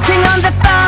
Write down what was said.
Talking on the phone